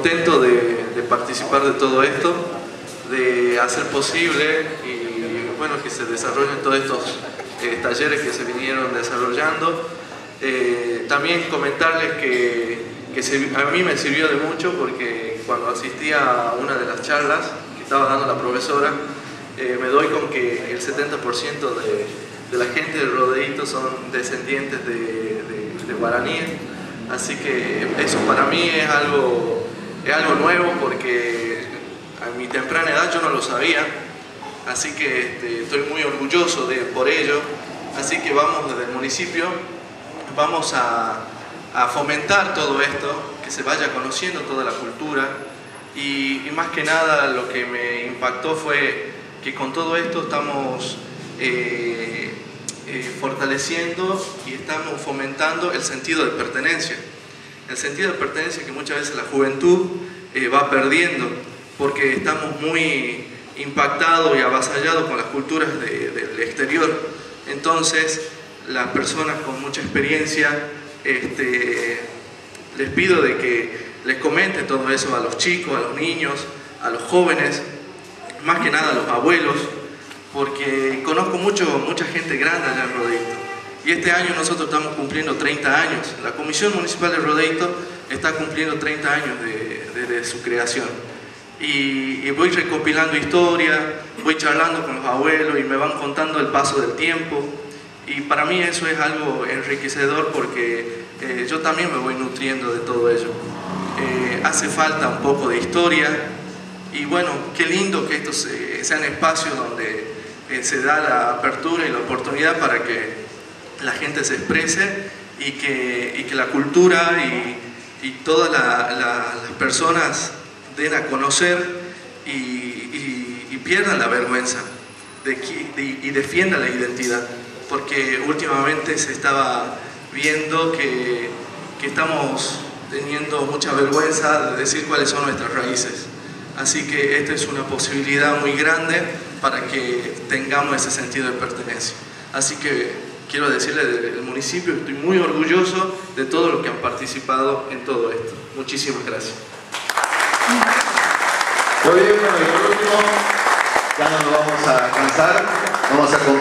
contento de, de, participar de todo esto, de hacer posible y bueno, que se desarrollen todos estos eh, talleres que se vinieron desarrollando. Eh, también comentarles que, que a mí me sirvió de mucho porque cuando asistí a una de las charlas que estaba dando la profesora, eh, me doy con que el 70% de, de, la gente del rodeito son descendientes de, de, de guaraníes, así que eso para mí es algo, es algo nuevo porque a mi temprana edad yo no lo sabía, así que este, estoy muy orgulloso de, por ello, así que vamos desde el municipio, vamos a, fomentar todo esto, que se vaya conociendo toda la cultura y, y más que nada lo que me impactó fue que con todo esto estamos eh, eh, fortaleciendo y estamos fomentando el sentido de pertenencia. El sentido de pertenencia que muchas veces la juventud eh, va perdiendo porque estamos muy impactados y avasallados con las culturas de, del exterior. Entonces, las personas con mucha experiencia, este, les pido de que les comente todo eso a los chicos, a los niños, a los jóvenes, más que nada a los abuelos, porque conozco mucho, mucha gente grande allá en Rodeito. Y este año nosotros estamos cumpliendo 30 años. La Comisión Municipal de Rodeito está cumpliendo 30 años de, de, de su creación. Y, y, voy recopilando historias, voy charlando con los abuelos y me van contando el paso del tiempo. Y para mí eso es algo enriquecedor porque eh, yo también me voy nutriendo de todo ello. Eh, hace falta un poco de historia, y bueno, qué lindo que estos sean espacios donde eh, se da la apertura y la oportunidad para que la gente se exprese y que, y que la cultura y, y todas la, la, las personas den a conocer y, y, pierdan la vergüenza y defiendan la identidad. Porque últimamente se estaba viendo que, que estamos teniendo mucha vergüenza de decir cuáles son nuestras raíces. Así que esta es una posibilidad muy grande para que tengamos ese sentido de pertenencia. Así que quiero decirle del municipio, estoy muy orgulloso de todos los que han participado en todo esto. Muchísimas gracias. Muy bien, bueno, y por último, ya no nos vamos a cansar, vamos a compartir.